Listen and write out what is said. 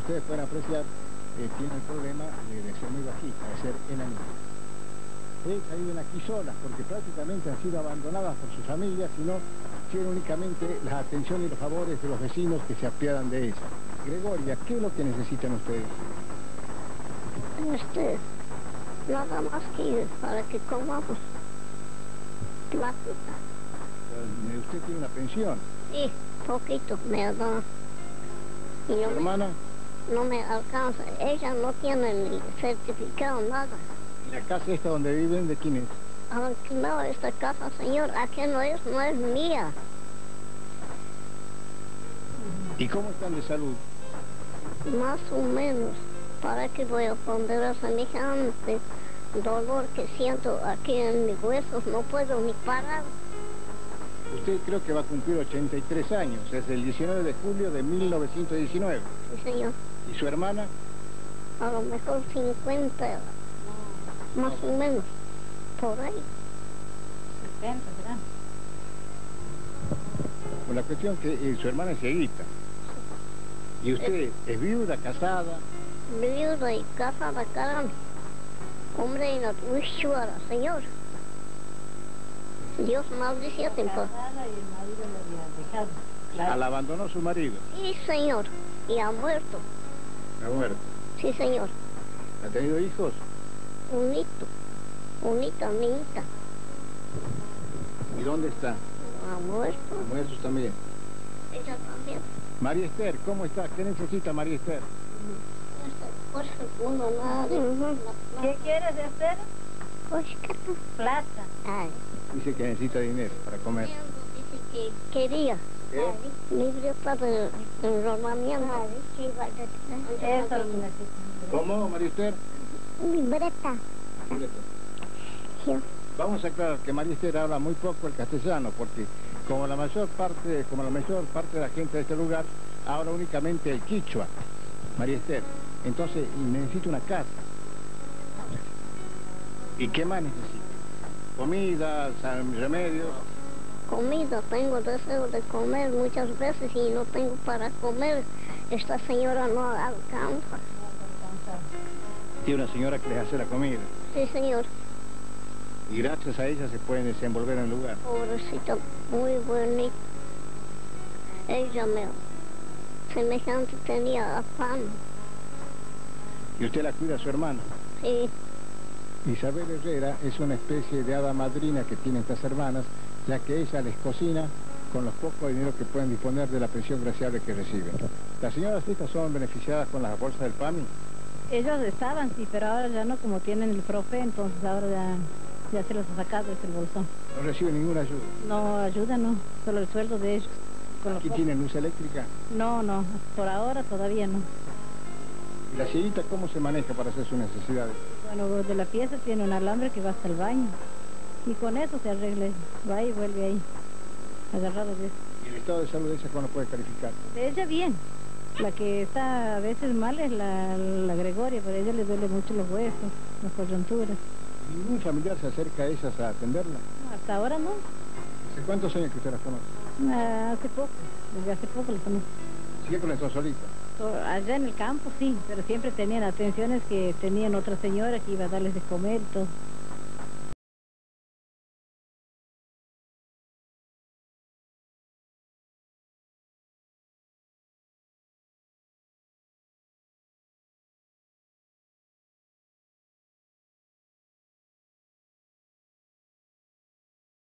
ustedes pueden apreciar, eh, tiene el problema de, ser muy bajita, de ser enanita. Ellas viven aquí solas porque prácticamente han sido abandonadas por sus familias y no tienen únicamente la atención y los favores de los vecinos que se apiadan de ellas. Gregoria, ¿qué es lo que necesitan ustedes? Este, nada más que para que comamos plata. ¿Usted tiene una pensión? Sí, poquito me da. ¿Y ¿Su hermana? No me alcanza. Ella no tiene ni certificado, nada. ¿Y la casa esta donde viven, de quién es? Ah, no, esta casa, señor, aquí no es, no es mía. ¿Y cómo están de salud? Más o menos. ¿Para qué voy a poner a semejante dolor que siento aquí en mis huesos? No puedo ni parar. Usted creo que va a cumplir 83 años, es el 19 de julio de 1919. Sí, señor. ¿Y su hermana? A lo mejor 50, más o menos, por ahí. 70, ¿verdad? Con la cuestión que eh, su hermana es cieguita. ¿Y usted es viuda, casada? Viuda y casada, caramba. Hombre, y no chuara, señor. Dios maldice a tiempo. Al abandonó su marido. Sí, señor. Y ha muerto. ¿Ha muerto? Sí, señor. ¿Ha tenido hijos? Un hito. Un hito, niñita. ¿Y dónde está? Ha muerto. Ha muerto también. Ella también. María Esther, ¿cómo está? ¿Qué necesita María Esther? ¿Qué quieres Esther? Plata. Ay. Dice que necesita dinero para comer. Dice que quería. ¿Qué? Libreta de enrolamiento. Eso. ¿Cómo, María Esther? Libreta. Vamos a aclarar que María Esther habla muy poco el castellano, porque como la mayor parte, como la mayor parte de la gente de este lugar habla únicamente el quichua, María Esther. Entonces necesita una casa. ¿Y qué más necesita? Comida, remedios. Comida, tengo deseo de comer muchas veces y no tengo para comer. Esta señora no alcanza. Tiene una señora que les hace la comida. Sí, señor. Y gracias a ella se pueden desenvolver en el lugar. Pobrecita, muy bonita. Ella me... Semejante tenía afán. ¿Y usted la cuida a su hermana? Sí. Isabel Herrera es una especie de hada madrina que tienen estas hermanas, ya que ella les cocina con los pocos dinero que pueden disponer de la pensión graciable que reciben. ¿Las señoras estas son beneficiadas con las bolsas del PAMI? Ellos estaban, sí, pero ahora ya no, como tienen el profe, entonces ahora ya, ya se los ha sacado ese bolsón. ¿No reciben ninguna ayuda? No, ayuda no, solo el sueldo de ellos. ¿Aquí tienen luz eléctrica? No, no, por ahora todavía no. ¿Y la cieguita cómo se maneja para hacer sus necesidades? Bueno, de la pieza tiene un alambre que va hasta el baño. Y con eso se arregla, va y vuelve ahí, agarrado de eso. ¿Y el estado de salud de ella cómo lo puede calificar? De ella bien. La que está a veces mal es la, la Gregoria, pero a ella le duele mucho los huesos, las coyunturas. ¿Ningún familiar se acerca a ellas a atenderla? hasta ahora no. ¿Hace cuántos años que usted las conoce? Ah, hace poco, desde hace poco las conozco. ¿Sigue con esto solita? Allá en el campo sí, pero siempre tenían atenciones que tenían otra señora que iba a darles de comer y todo.